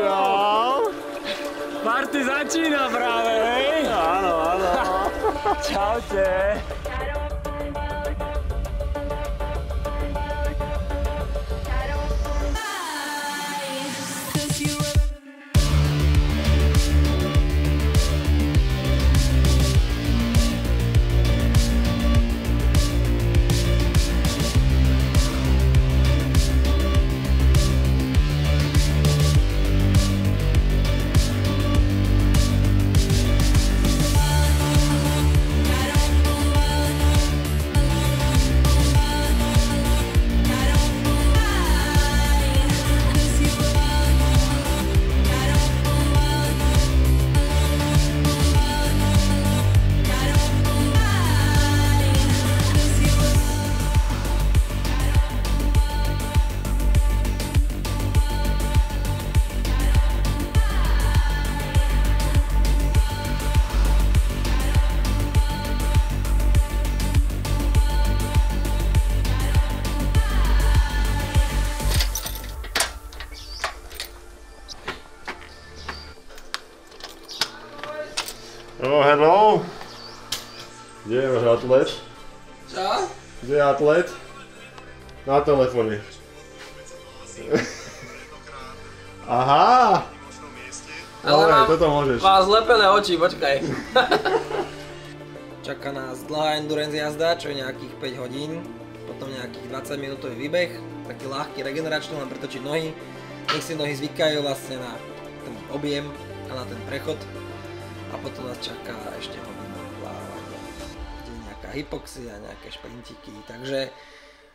Čo? Party začína práve, hej? Áno, áno. Čaute. Atlet? Na telefóne. Aha! Ale Ale mám, toto môžeš. mám zlepené oči, počkaj. Čaká nás dlhá endurance jazda, čo je nejakých 5 hodín. Potom nejakých 20 minútový výbeh, taký ľahký regeneračný, len pretočiť nohy. Nech si nohy zvykajú vlastne na ten objem a na ten prechod. A potom nás čaká ešte hodina nejaká hypoxia, nejaké šprintiky. Takže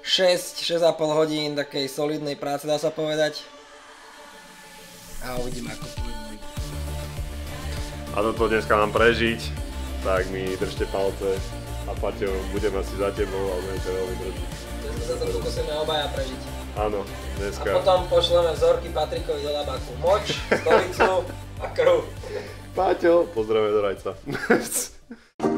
6, 6,5 hodín takej solidnej práce dá sa povedať. A uvidíme ako pôjdu. A toto dneska mám prežiť, tak mi držte palce. A Paťo, budem asi za tebou, ale budem ťa veľmi držiť. Dneska sa to pokúsime obaja prežiť. Áno, A dneska. potom pošleme vzorky Patrikovi do labaku. Moč, stolicu a krv. Paťo, pozdravuje do rajca.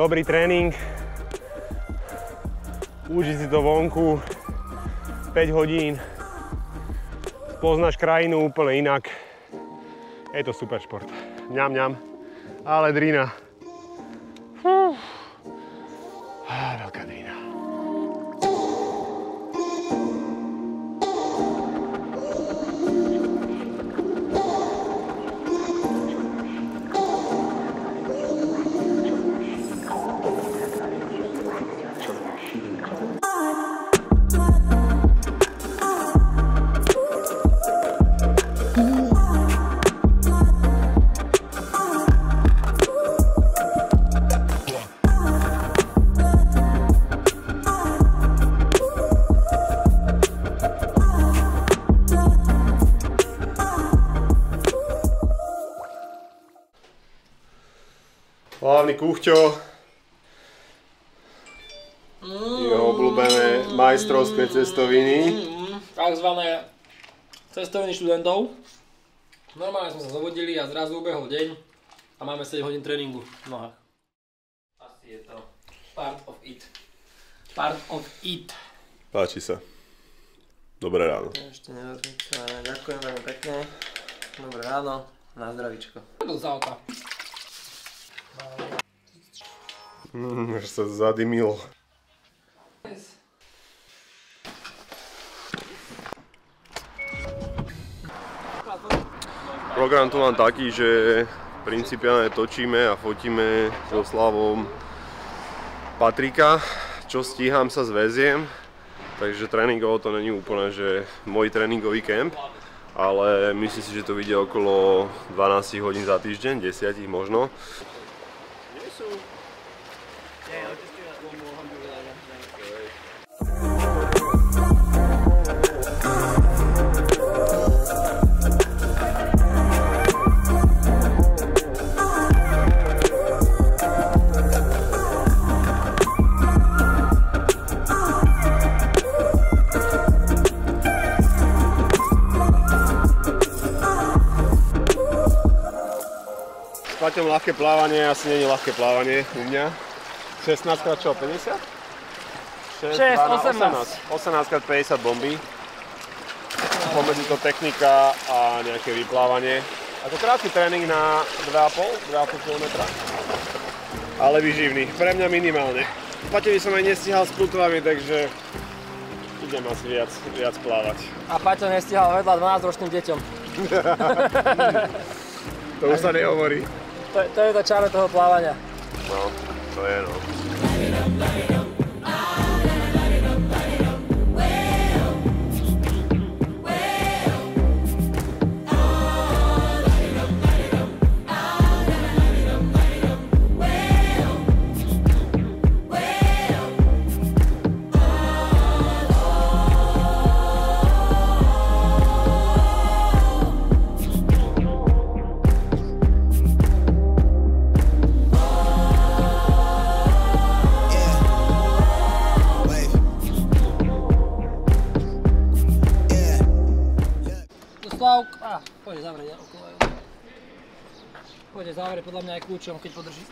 dobrý tréning, užiť si to vonku 5 hodín, poznáš krajinu úplne inak. Je to super šport. Ňam, ňam. Ale drina. Hlavný kuchťo. Jeho obľúbené majstrovské cestoviny. Takzvané cestoviny študentov. Normálne sme sa zobudili a zrazu ubehol deň a máme 7 hodín tréningu v nohách. Asi je to part of it. Part of it. Páči sa. Dobré ráno. Ešte nerozmýšľané. Ďakujem veľmi pekne. Dobré ráno. Na zdravíčko. To za. Mm, až sa zadymilo. Program tu mám taký, že principiálne točíme a fotíme so Slavom Patrika, čo stíham sa zväziem, takže tréningovo to není úplne, že môj tréningový kemp, ale myslím si, že to vyjde okolo 12 hodín za týždeň, 10 možno. so. Yeah, I'll just do that one more hundred. Thank you. Paťom ľahké plávanie asi není ľahké plávanie u mňa. 16 krát čo, 50? 6, 18. 18 krát 50 bomby. Pomedzi to technika a nejaké vyplávanie. Ako krátky tréning na 2,5, 2,5 km. Ale vyživný, pre mňa minimálne. Paťovi som aj nestíhal s plutvami, takže idem asi viac, viac plávať. A Paťo nestihal vedľa 12-ročným deťom. To už sa nehovorí. To, to je toho plávania. No, to je no. Pôjde zavrieť okolo. Pôjde zavrieť podľa mňa aj kľúčom, keď podrží.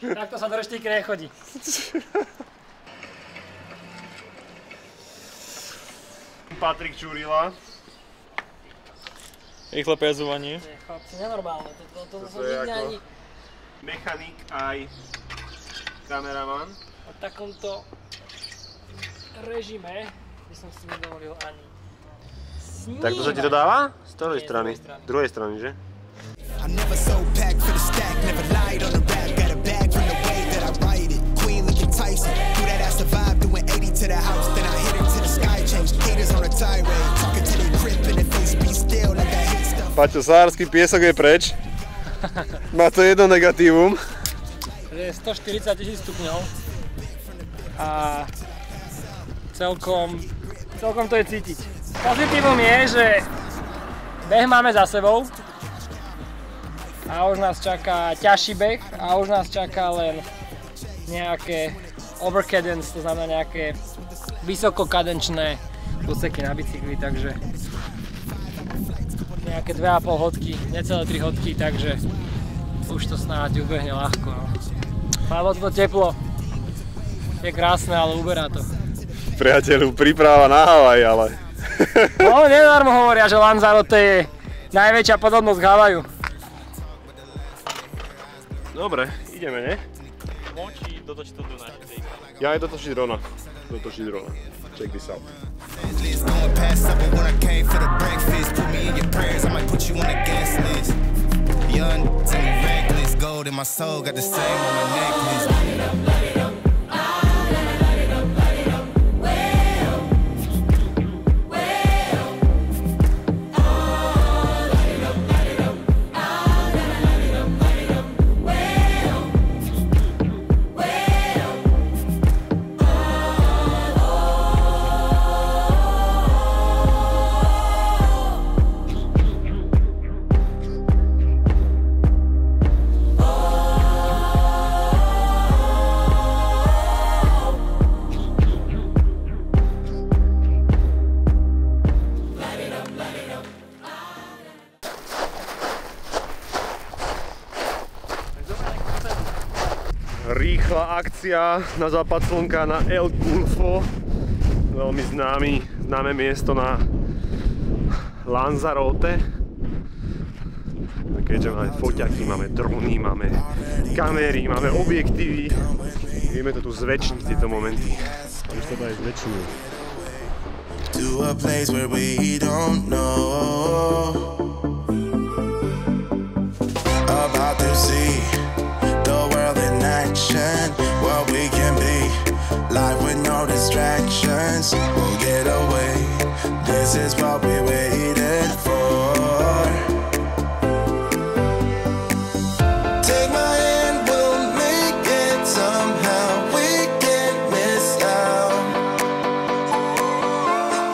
Takto sa do reštiky nechodí. Patrik Čurila. Rýchle pezovanie. Chlapci nenormálne, to, to, to, to som nikdy ani Mechanik aj kameraman. o takomto režime by som si nedovolil ani snívať. Tak to sa ti to dáva? Z z strany. Z druhej strany, že? I'm never so packed for the stack, never lied on the rap. Got a bag from the way that I write it. Queen Lincoln Tyson, do that ass survive, doing 80 to the house, then I hit her to the sky change. Haters on a tirade, talking to their grip in the face, be still, let that hit stuff. Paťo, sársky piesok je preč. Má to jedno negatívum. je 140 tisíc stupňov a celkom, celkom to je cítiť. Pozitívum je, že beh máme za sebou a už nás čaká ťažší beh a už nás čaká len nejaké overcadence, to znamená nejaké vysokokadenčné úseky na bicykli, takže nejaké 2,5 hodky, necelé 3 hodky, takže už to snáď ubehne ľahko. No. Malo to teplo. Je krásne, ale uberá to. Priateľu, príprava na Havaj, ale... No, nedarmo hovoria, že Lanzarote je najväčšia podobnosť k Havaju. Dobre, ideme, ne? Močí, dotoč to našej Ja aj dotočiť drona. Dotočiť drona. Check this out. List going past supper when I came for the breakfast. Put me in your prayers, I might put you on the guest list. Young, to me reckless, gold in my soul, got the same on my necklace. Rýchla akcia na západ slnka na El Gulfo. Veľmi známy, známe miesto na Lanzarote. Keďže máme foťaky, máme drony, máme kamery, máme objektívy. Vieme to tu zväčšniť tieto momenty. Už sa to aj zväčšňujú. to a place where we don't know. About to see distractions, we'll get away. This is what we waited for. Take my hand, we'll make it somehow. We can't miss out.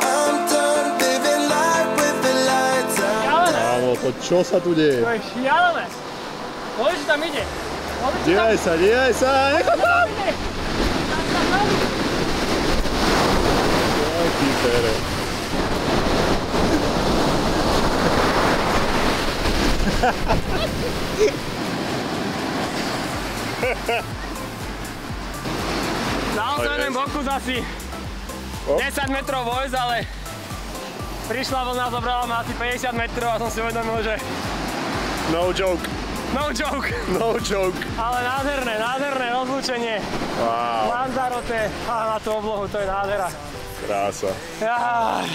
I'm done living life with the lights out. Áno, to čo sa tu deje? To je šialené. Poď, tam ide. Poď, tam Dívaj sa, dívaj sa, Som jeden bokus asi 10 metrov vojsť, ale prišla vlna, zobrala ma asi 50 metrov a som si uvedomil, že No joke, no joke. no joke. Ale nádherné, nádherné rozlúčenie. Wow, Lanzarote a na tú oblohu, to je nádhera. krása. Jaj.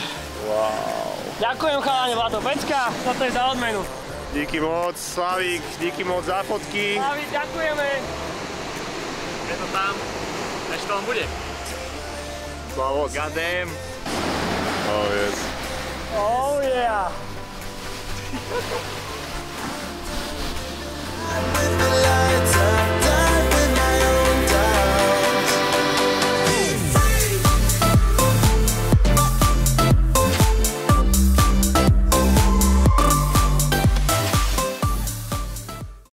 Wow. Ďakujem chalani, bola to pecka, toto je za odmenu. Díky moc, Slavík, díky moc za fotky. Slavi, ďakujeme. Je to tam. Ešte to on bude. Slavos. God damn. Oh, yes. Oh yeah.